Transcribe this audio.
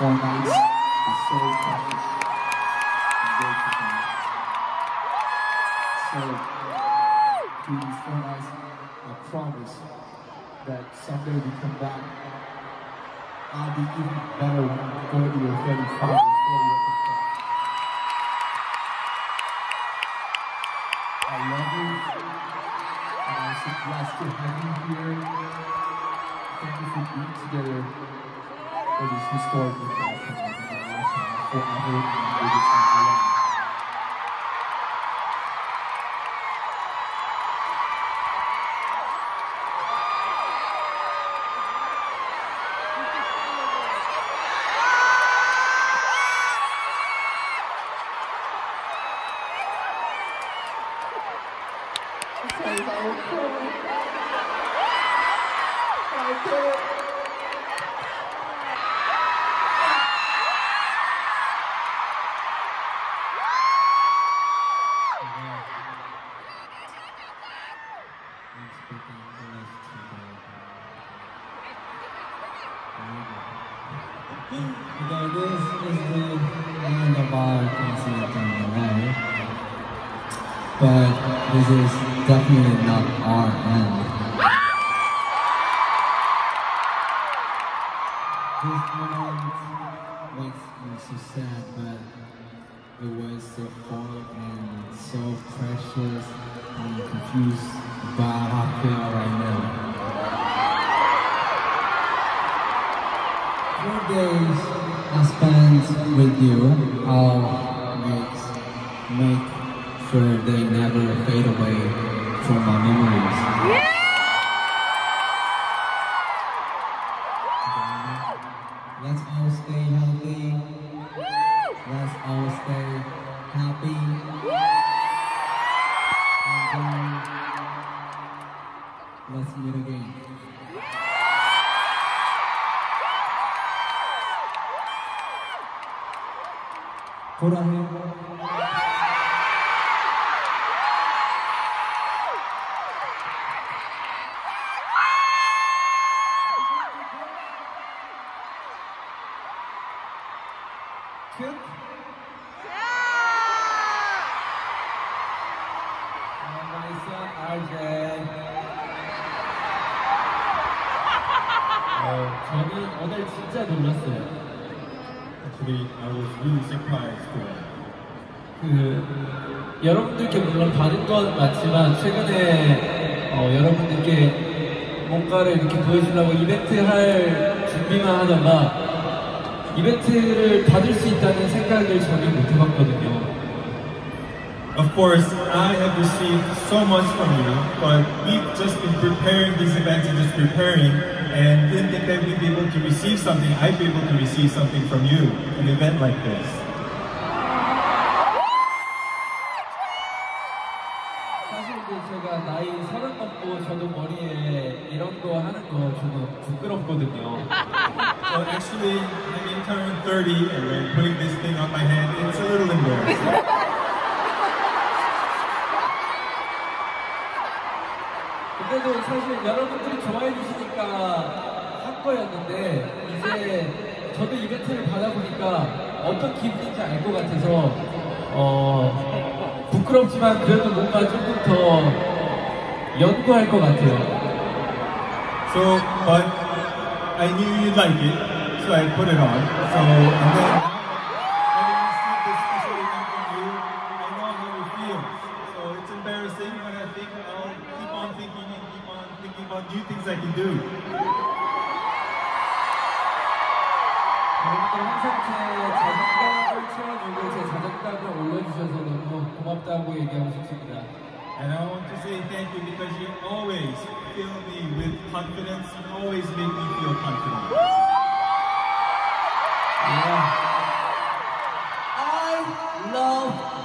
So precious. So, I promise that someday we come back, I'll be even better when I'm 30 or 35 or 40 at the. I love you, and I'm so blessed to have you here. Thank you for being together It is historically significant. Thank you. Okay, this is the end of our concert on the. But this is definitely not our end. This moment me so sad, but it was so hard and so precious and confused about how I feel days I spent with you, I'll make, make sure they never fade away from my memories. Yeah! Let's all stay healthy. Let's all stay happy. 보라해. 끝. my son RJ. 어, 저는 오늘 진짜 놀랐어요. Actually, I was really surprised today. 그 여러분들께 물론 받은 건 맞지만 최근에 어, 여러분들께 뭔가를 이렇게 보여주려고 이벤트 할 준비만 하다가 이벤트를 받을 수 있다는 생각을 전혀 못 해봤거든요. Of course, I have received so much from you, but we've just been preparing these events and just preparing, and didn't think that we'd be able to receive something. I'd be able to receive something from you, an event like this. 사실 이제 제가 나이 서른 넘고 저도 머리에 이런 거 하는 거 저도 부끄럽거든요. So actually, having turned 30 and then putting this thing on my head, it's a little embarrassing. 그때도 사실 여러분들이 좋아해 주시니까 한 거였는데 이제 저도 이벤트를 받아보니까 어떤 기분인지 알 것 같아서 어 부끄럽지만 그래도 뭔가 조금 더 연구할 것 같아요. So, but I knew you'd like it, so I put it on. So, and then having received this special event from you, I know how it feels. So it's embarrassing, but I think I'll keep on thinking and keep on thinking about new things I can do. 여러분들 항상 제 자존감을 채워주고 제 자존감을 올려주셔서 너무 고맙다고 얘기하고 싶습니다. And I want to say thank you because you always fill me with confidence, you always make me feel confident. Yeah. I love